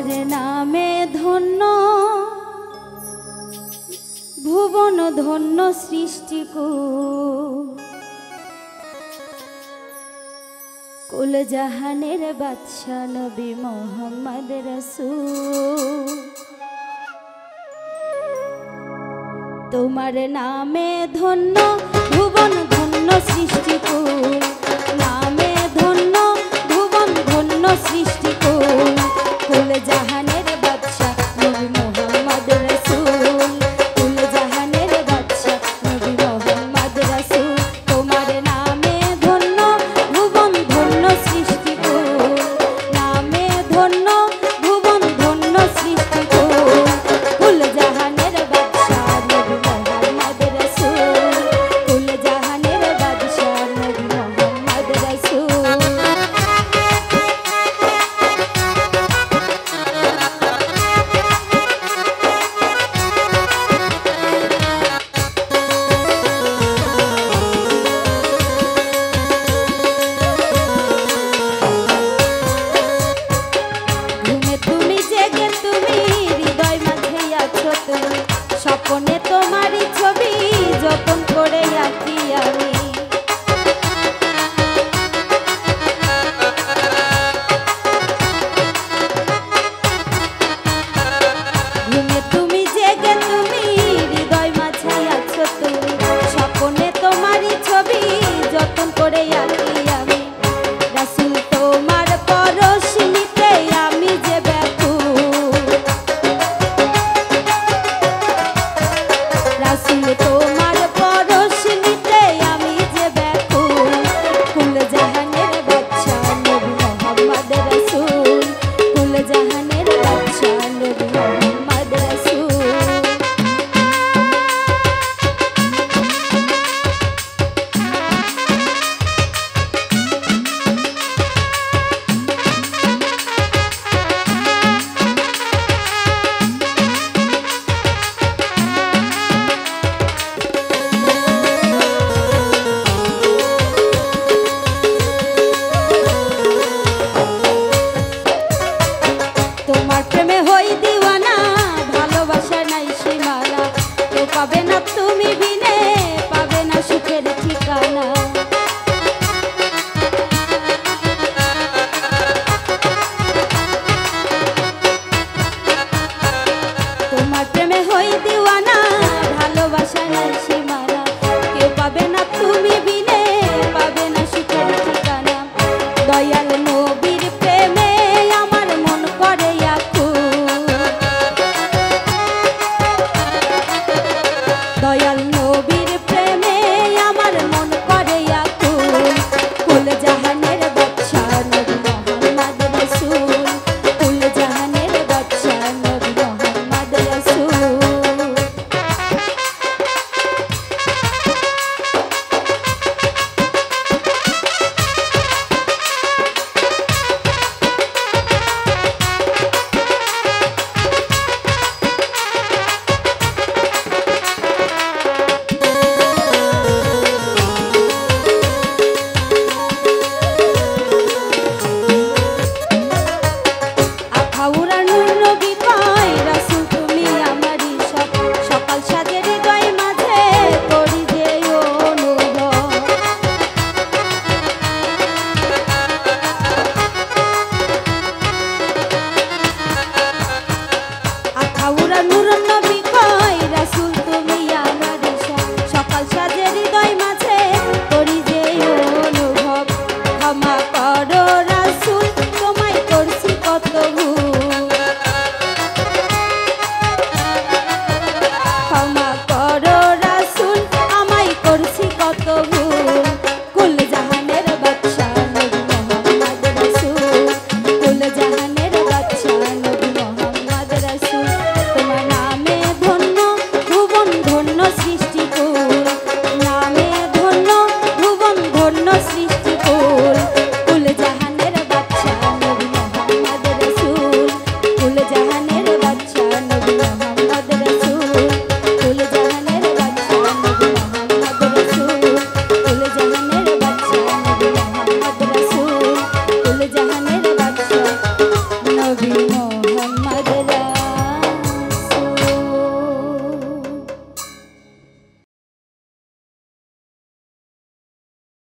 তোমার নামে ধন্য, ভুবন ধন্য সৃষ্টি কুল জাহানের বাদশা নবী মোহাম্মদ রসু তোমার নামে ধন্য, ভুবন ধন্য সৃষ্টিকু নামে ধন্য, ভুবন ধন্য সৃষ্টিকু সকল জাহান রাসুল তোমার পরশ নিতে আমি যে ব্যাকুল। কুল জাহানের বাচ্চা নবী মোহাম্মদ রাসুল। কুল জাহানের বাচ্চা নবী মোহাম্মদ তোমার প্রেমে হই দিওয়ানা ভালোবাসা নাই সীমানা। তো পাবে না তুমি